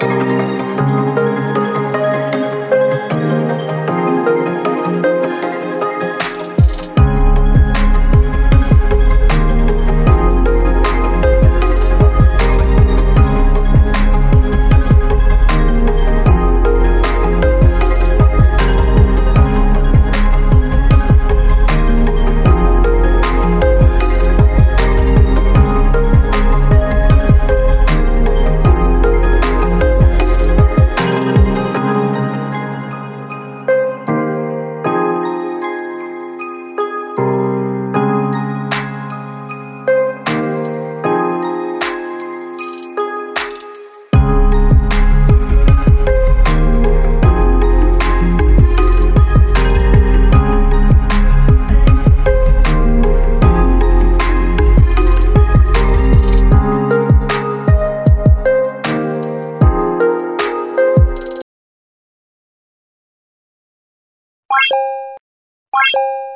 Música Bye.